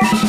Bye.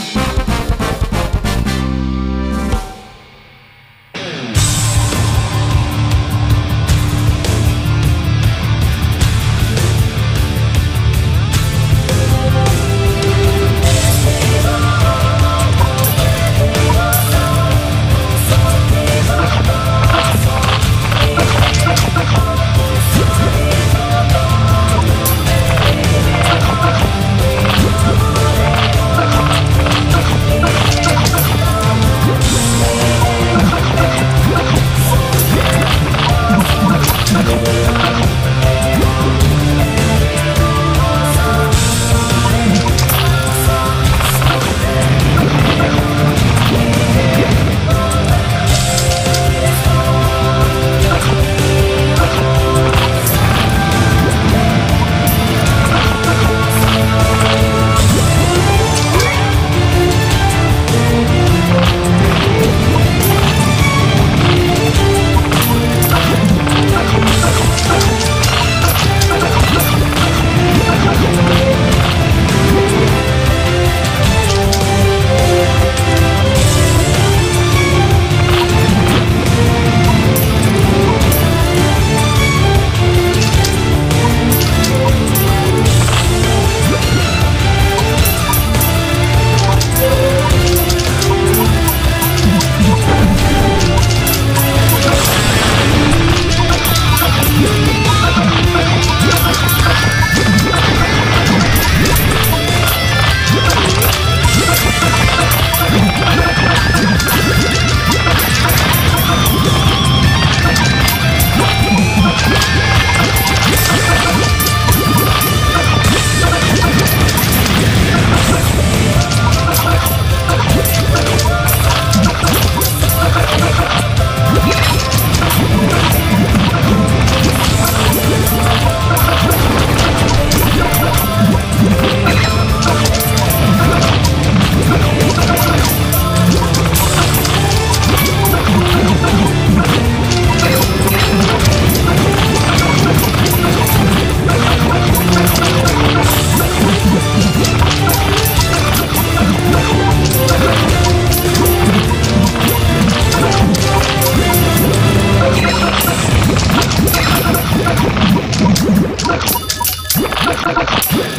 Let's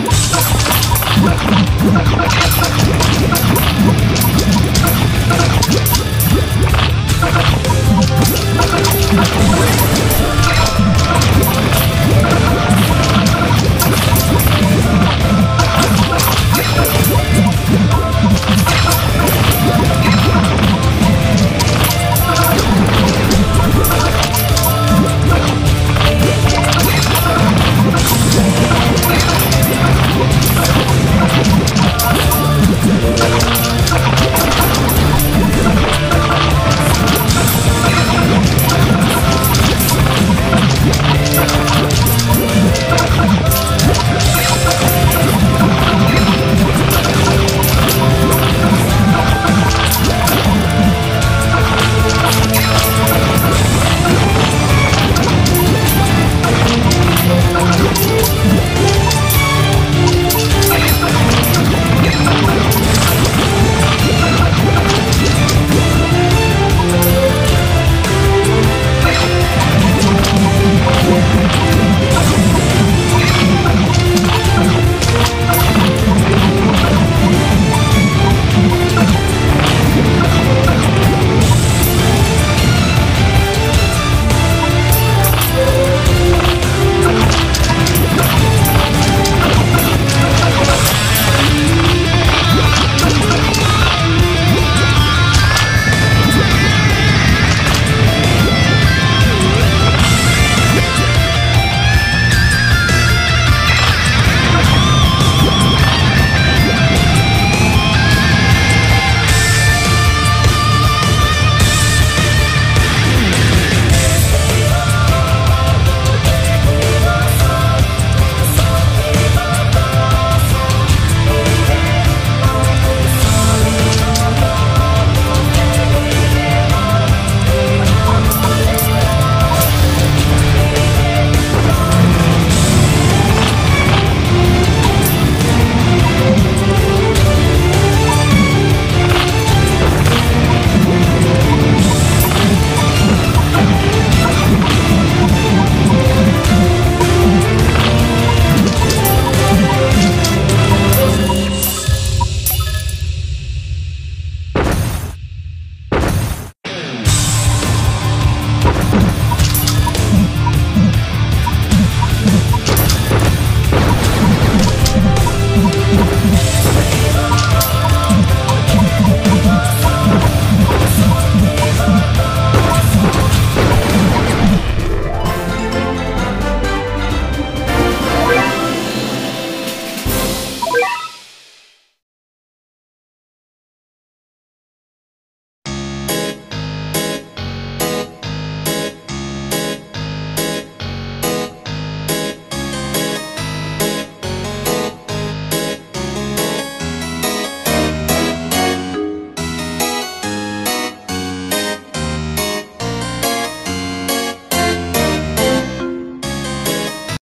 go.